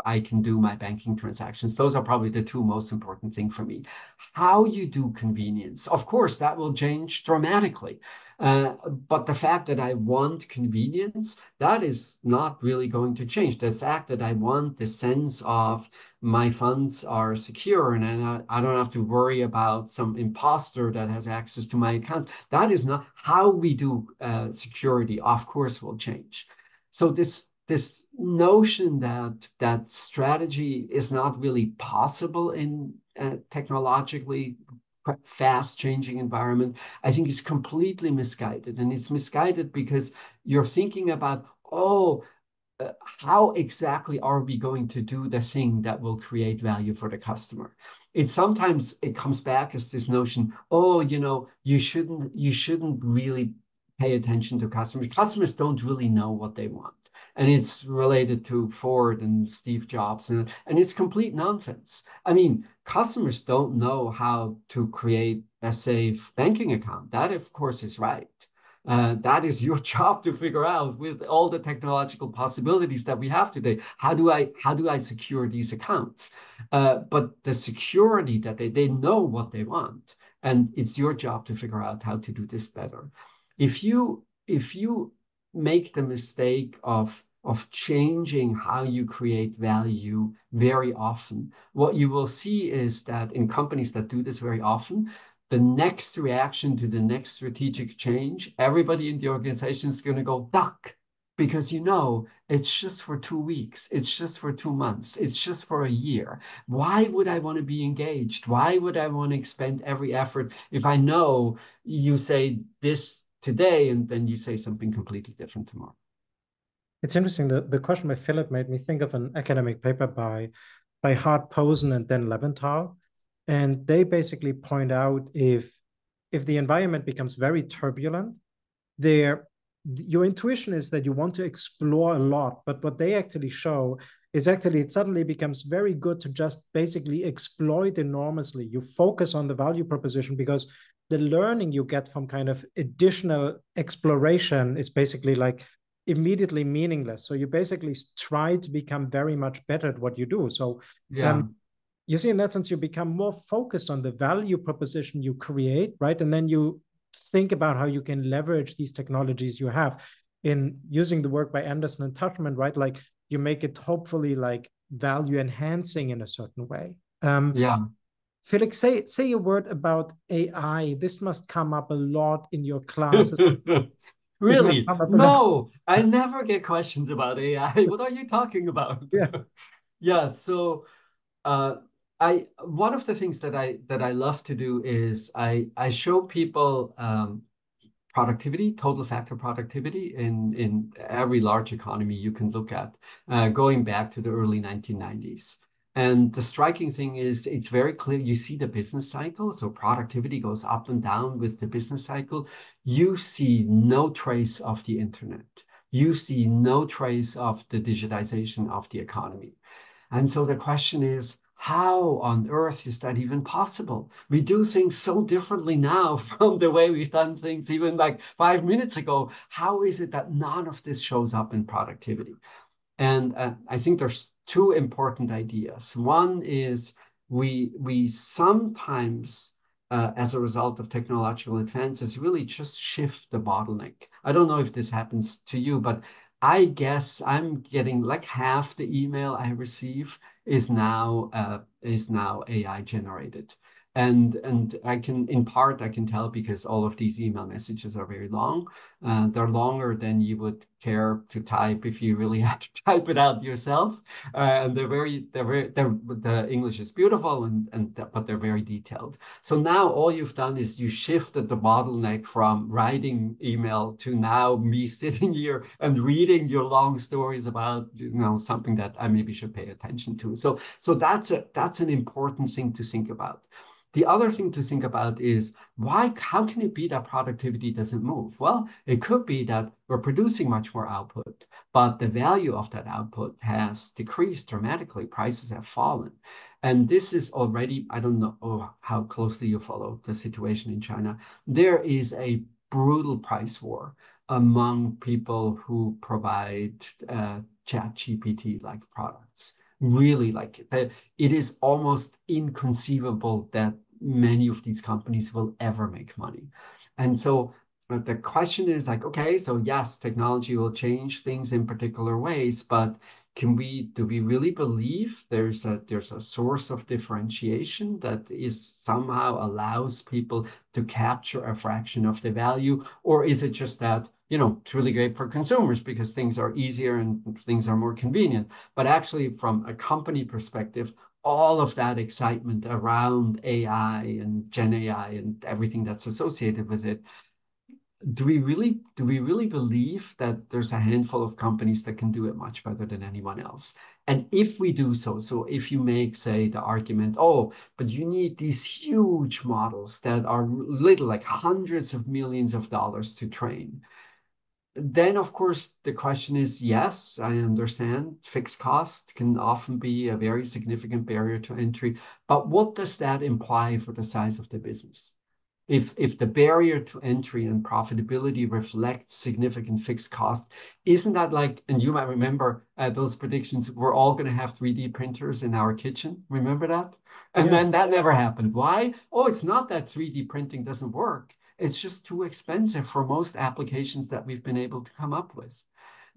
I can do my banking transactions. Those are probably the two most important things for me. How you do convenience, of course, that will change dramatically. Uh, but the fact that I want convenience, that is not really going to change. The fact that I want the sense of my funds are secure and I, I don't have to worry about some imposter that has access to my accounts, that is not how we do uh, security, of course, will change. So this this notion that that strategy is not really possible in a technologically fast changing environment, I think is completely misguided. And it's misguided because you're thinking about, oh, uh, how exactly are we going to do the thing that will create value for the customer? It sometimes it comes back as this notion, oh, you know, you shouldn't you shouldn't really pay attention to customers. Customers don't really know what they want. And it's related to Ford and Steve Jobs, and, and it's complete nonsense. I mean, customers don't know how to create a safe banking account. That, of course, is right. Uh, that is your job to figure out with all the technological possibilities that we have today. How do I how do I secure these accounts? Uh, but the security that they they know what they want, and it's your job to figure out how to do this better. If you if you make the mistake of of changing how you create value very often. What you will see is that in companies that do this very often, the next reaction to the next strategic change, everybody in the organization is going to go duck because you know it's just for two weeks, it's just for two months, it's just for a year. Why would I want to be engaged? Why would I want to expend every effort if I know you say this today, and then you say something completely different tomorrow. It's interesting. The, the question by Philip made me think of an academic paper by by Hart Posen and Dan Levinthal. And they basically point out if if the environment becomes very turbulent, there your intuition is that you want to explore a lot, but what they actually show is actually it suddenly becomes very good to just basically exploit enormously. You focus on the value proposition because the learning you get from kind of additional exploration is basically like immediately meaningless. So you basically try to become very much better at what you do. So yeah. Um, you see, in that sense, you become more focused on the value proposition you create, right? And then you think about how you can leverage these technologies you have in using the work by Anderson and Tushman, right? Like you make it hopefully like value enhancing in a certain way. Um, yeah. Felix, say say a word about AI. This must come up a lot in your classes. really? No, I never get questions about AI. What are you talking about? Yeah. yeah. So, uh, I one of the things that I that I love to do is I I show people um, productivity, total factor productivity in in every large economy you can look at, uh, going back to the early 1990s. And the striking thing is it's very clear. You see the business cycle. So productivity goes up and down with the business cycle. You see no trace of the internet. You see no trace of the digitization of the economy. And so the question is, how on earth is that even possible? We do things so differently now from the way we've done things even like five minutes ago. How is it that none of this shows up in productivity? And uh, I think there's two important ideas. One is we we sometimes uh, as a result of technological advances really just shift the bottleneck. I don't know if this happens to you, but I guess I'm getting like half the email I receive is now uh, is now AI generated and and I can in part I can tell because all of these email messages are very long. Uh, they're longer than you would care to type if you really had to type it out yourself. Uh, and they're very they're very they're, the English is beautiful and and but they're very detailed. So now all you've done is you shifted the bottleneck from writing email to now me sitting here and reading your long stories about you know something that I maybe should pay attention to. So so that's a that's an important thing to think about. The other thing to think about is why, how can it be that productivity doesn't move? Well, it could be that we're producing much more output, but the value of that output has decreased dramatically. Prices have fallen. And this is already, I don't know oh, how closely you follow the situation in China. There is a brutal price war among people who provide uh, ChatGPT like products really like it is almost inconceivable that many of these companies will ever make money. And so the question is like, okay, so yes, technology will change things in particular ways, but can we do we really believe there's a there's a source of differentiation that is somehow allows people to capture a fraction of the value, or is it just that you know, it's really great for consumers because things are easier and things are more convenient. But actually, from a company perspective, all of that excitement around AI and Gen AI and everything that's associated with it, do we really do we really believe that there's a handful of companies that can do it much better than anyone else? And if we do so, so if you make, say, the argument, oh, but you need these huge models that are little, like hundreds of millions of dollars to train, then, of course, the question is, yes, I understand fixed cost can often be a very significant barrier to entry, but what does that imply for the size of the business? If if the barrier to entry and profitability reflects significant fixed cost, isn't that like, and you might remember uh, those predictions, we're all going to have 3D printers in our kitchen. Remember that? And then that never happened. Why? Oh, it's not that 3D printing doesn't work. It's just too expensive for most applications that we've been able to come up with.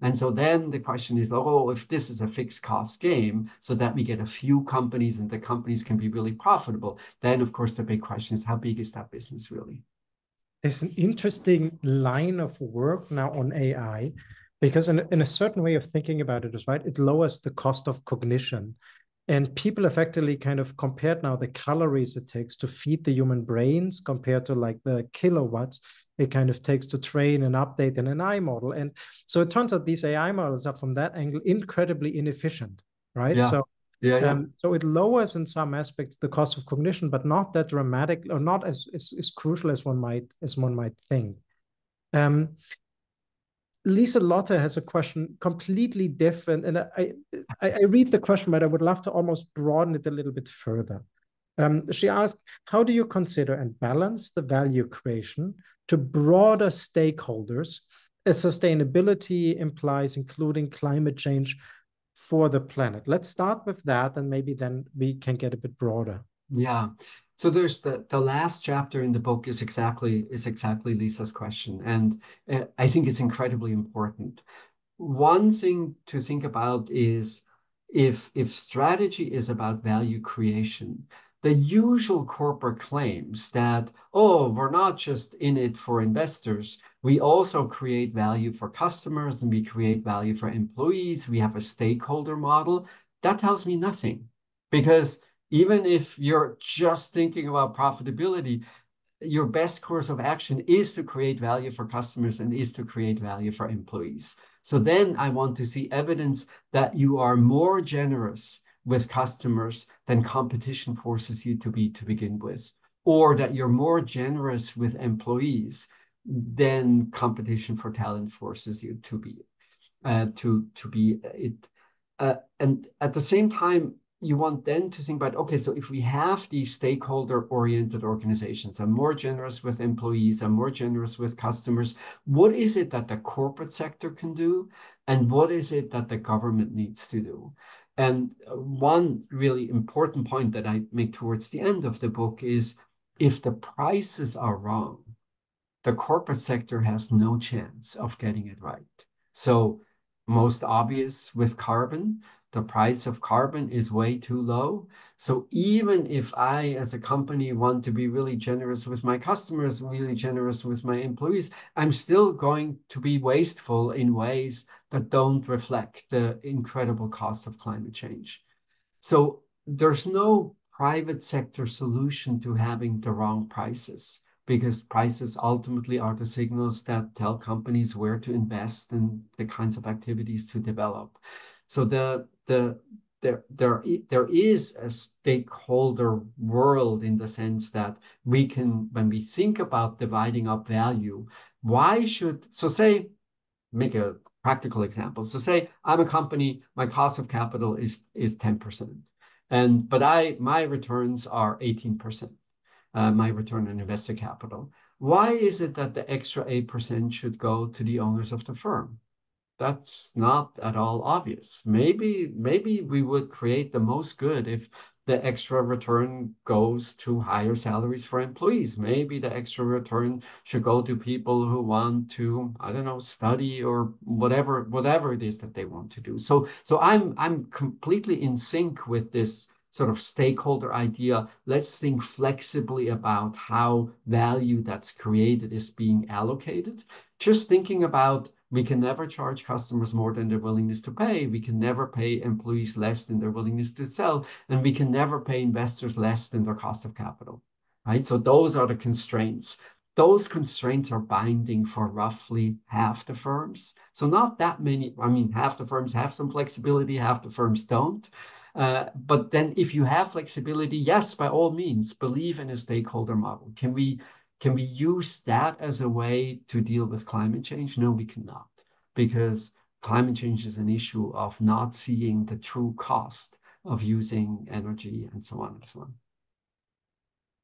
And so then the question is, oh, if this is a fixed cost game, so that we get a few companies and the companies can be really profitable, then of course the big question is, how big is that business really? There's an interesting line of work now on AI, because in, in a certain way of thinking about it is right, it lowers the cost of cognition. And people effectively kind of compared now the calories it takes to feed the human brains compared to like the kilowatts. it kind of takes to train and update an AI model. And so it turns out these AI models are from that angle incredibly inefficient, right? Yeah. So yeah, yeah. Um, so it lowers in some aspects the cost of cognition, but not that dramatic or not as, as, as crucial as one might as one might think. Um, Lisa Lotte has a question completely different, and I, I, I read the question, but I would love to almost broaden it a little bit further. Um, she asked, "How do you consider and balance the value creation to broader stakeholders, as sustainability implies, including climate change, for the planet?" Let's start with that, and maybe then we can get a bit broader. Yeah. So there's the the last chapter in the book is exactly is exactly Lisa's question, and uh, I think it's incredibly important. One thing to think about is if if strategy is about value creation, the usual corporate claims that oh we're not just in it for investors, we also create value for customers and we create value for employees. We have a stakeholder model. That tells me nothing because even if you're just thinking about profitability, your best course of action is to create value for customers and is to create value for employees. So then I want to see evidence that you are more generous with customers than competition forces you to be to begin with, or that you're more generous with employees than competition for talent forces you to be uh, to to be it. Uh, and at the same time, you want then to think about, okay, so if we have these stakeholder-oriented organizations, I'm more generous with employees, I'm more generous with customers, what is it that the corporate sector can do? And what is it that the government needs to do? And uh, one really important point that I make towards the end of the book is if the prices are wrong, the corporate sector has no chance of getting it right. So most obvious with carbon, the price of carbon is way too low. So even if I, as a company, want to be really generous with my customers, really generous with my employees, I'm still going to be wasteful in ways that don't reflect the incredible cost of climate change. So there's no private sector solution to having the wrong prices because prices ultimately are the signals that tell companies where to invest and the kinds of activities to develop. So the the there there there is a stakeholder world in the sense that we can when we think about dividing up value, why should so say make a practical example. So say I'm a company, my cost of capital is is 10%. And but I my returns are 18%, uh, my return on invested capital. Why is it that the extra 8% should go to the owners of the firm? That's not at all obvious. Maybe maybe we would create the most good if the extra return goes to higher salaries for employees. Maybe the extra return should go to people who want to, I don't know, study or whatever whatever it is that they want to do. So so I'm I'm completely in sync with this sort of stakeholder idea. Let's think flexibly about how value that's created is being allocated. Just thinking about we can never charge customers more than their willingness to pay. We can never pay employees less than their willingness to sell. And we can never pay investors less than their cost of capital, right? So those are the constraints. Those constraints are binding for roughly half the firms. So not that many, I mean, half the firms have some flexibility, half the firms don't. Uh, but then if you have flexibility, yes, by all means, believe in a stakeholder model. Can we can we use that as a way to deal with climate change? No, we cannot, because climate change is an issue of not seeing the true cost of using energy and so on and so on.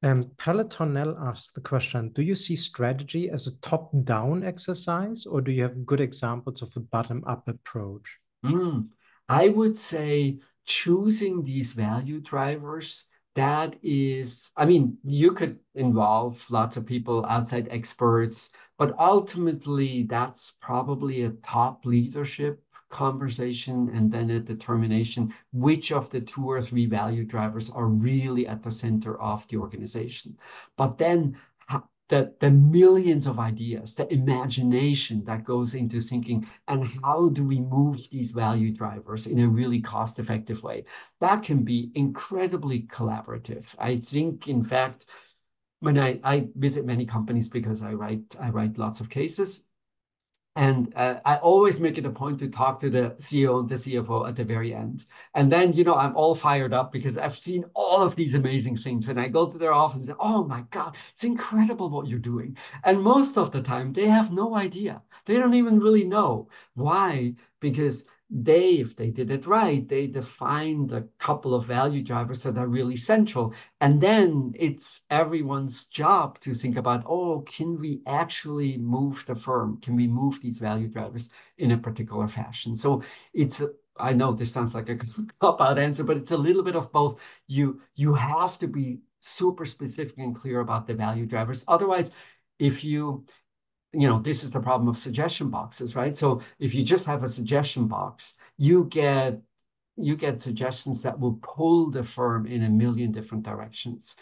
Um, Pelotonel asks the question Do you see strategy as a top down exercise, or do you have good examples of a bottom up approach? Mm, I would say choosing these value drivers that is, I mean, you could involve lots of people, outside experts, but ultimately that's probably a top leadership conversation and then a determination which of the two or three value drivers are really at the center of the organization. But then the, the millions of ideas, the imagination that goes into thinking, and how do we move these value drivers in a really cost effective way? That can be incredibly collaborative. I think, in fact, when I, I visit many companies because I write I write lots of cases and uh, I always make it a point to talk to the CEO and the CFO at the very end. And then, you know, I'm all fired up because I've seen all of these amazing things. And I go to their office and say, oh my God, it's incredible what you're doing. And most of the time, they have no idea. They don't even really know. Why? Because they, if they did it right, they defined a couple of value drivers that are really central. And then it's everyone's job to think about, oh, can we actually move the firm? Can we move these value drivers in a particular fashion? So it's I know this sounds like a cop out answer, but it's a little bit of both. You you have to be super specific and clear about the value drivers. Otherwise, if you you know, this is the problem of suggestion boxes, right? So if you just have a suggestion box, you get you get suggestions that will pull the firm in a million different directions.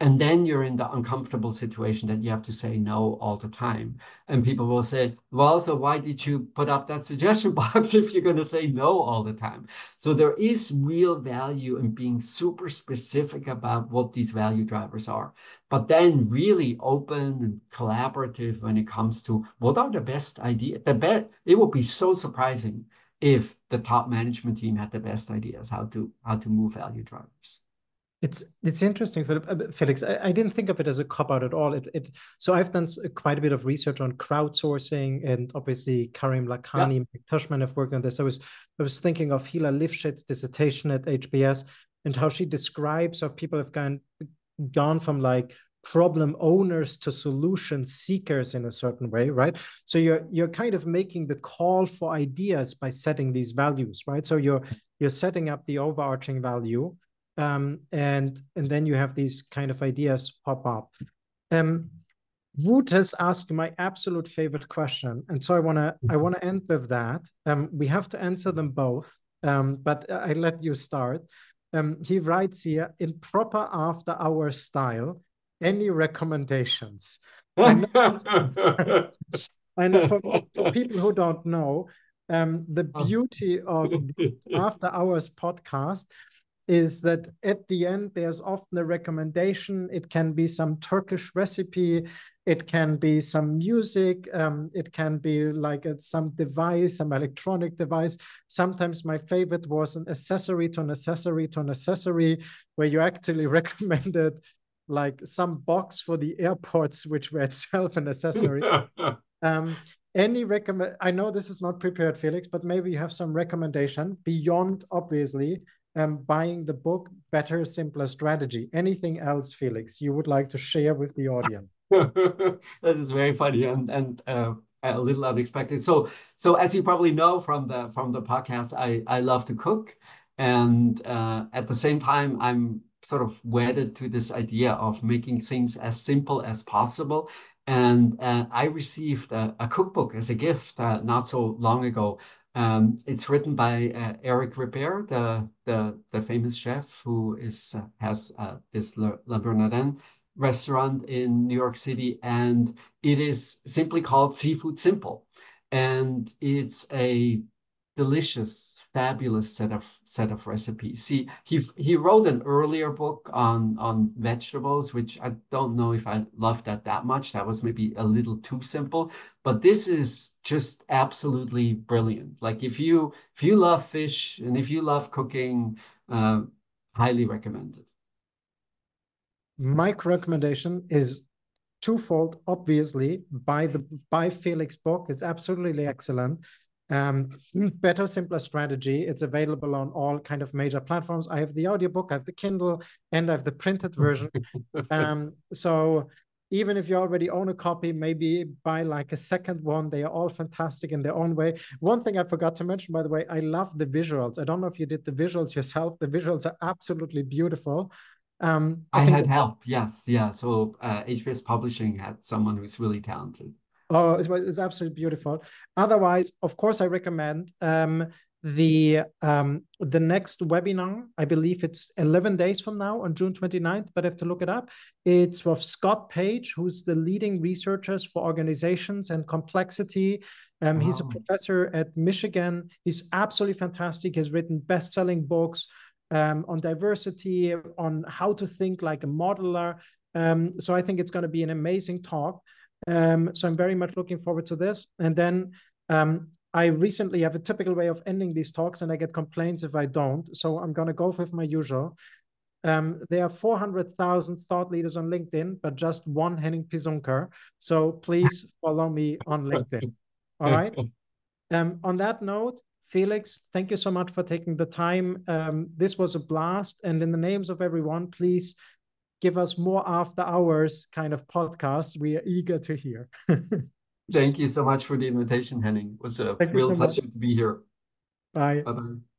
And mm-hmm. then you're in the uncomfortable situation that you have to say no all the time. And people will say, well, so why did you put up that suggestion box if you're going to say no all the time? So there is real value in being super specific about what these value drivers are, but then really open and collaborative when it comes to what are the best ideas. The best, it would be so surprising if the top management team had the best ideas how to how to move value drivers. It's it's interesting, uh, Felix. I, I, didn't think of it as a cop out at all. It, it so I've done quite a bit of research on crowdsourcing, and obviously Karim Lakhani, yeah. Tushman have worked on this. I was I was thinking of Hila Lifshitz's dissertation at HBS and how she describes how people have gone gone from like problem owners to solution seekers in a certain way right so you're you're kind of making the call for ideas by setting these values right so you're you're setting up the overarching value um, and and then you have these kind of ideas pop up. Um, Wood has asked my absolute favorite question, and so I wanna I wanna end with that. Um, we have to answer them both, um, but I let you start. Um, he writes here in proper after hour style. Any recommendations? I know, for, for people who don't know, um, the oh. beauty of After Hours podcast is that at the end there's often a recommendation. It can be some turkish recipe. It can be some music. Um, it can be like a, some device some electronic device. Sometimes my favorite was an accessory to an accessory to an accessory where you actually recommended like some box for the airports which were itself an accessory. Um, any recommend i know this is not prepared felix but maybe you have some recommendation beyond obviously um, buying the book Better, Simpler Strategy. Anything else, Felix, you would like to share with the audience? this is very funny and, and uh, a little unexpected. So, so as you probably know from the from the podcast, I, I love to cook. And uh, at the same time, I'm sort of wedded to this idea of making things as simple as possible. And uh, I received a, a, cookbook as a gift uh, not so long ago um, it's written by uh, Eric Ripert, the, the the famous chef who is uh, has uh, this Le, Le Bernardin restaurant in New York City, and it is simply called Seafood Simple, and it's a delicious, fabulous set of set of recipes. He he he wrote an earlier book on on vegetables, which I don't know if I loved that that much. That was maybe a little too simple. But this is just absolutely brilliant. Like if you if you love fish and if you love cooking, uh, highly recommended. My recommendation is twofold. Obviously, by the by Felix book, it's absolutely excellent um, better simpler strategy. It's available on all kind of major platforms. I have the audiobook i have the kindle and i have the printed version. Um, so even if you already own a copy maybe buy like a second one. They are all fantastic in their own way. One thing i forgot to mention by the way i love the visuals. I don't know if you did the visuals yourself. The visuals are absolutely beautiful. Um, I, I had help. Yes yeah. So uh, hbs publishing had someone who's really talented Oh, it's, it's absolutely beautiful. Otherwise, of course, I recommend um, the um, the next webinar. I believe it's 11 days from now on June 29th, but I have to look it up. It's with Scott Page, who's the leading researchers for organizations and complexity. Um, wow. He's a professor at Michigan. He's absolutely fantastic. He's written best-selling books um, on diversity, on how to think like a modeler Um, so I think it's going to be an amazing talk. Um, so I'm very much looking forward to this. And then um, I recently have a typical way of ending these talks, and I get complaints if I don't. So I'm going to go with my usual. Um, there are 400,000 thought leaders on LinkedIn, but just one Henning Piezunka. So please follow me on LinkedIn. All right. Um, on that note, Felix, thank you so much for taking the time. Um, this was a blast. And in the names of everyone, please give us more after hours kind of podcasts. We are eager to hear. Thank you so much for the invitation, Henning. It was a Thank real so pleasure much. to be here. Bye. Bye bye.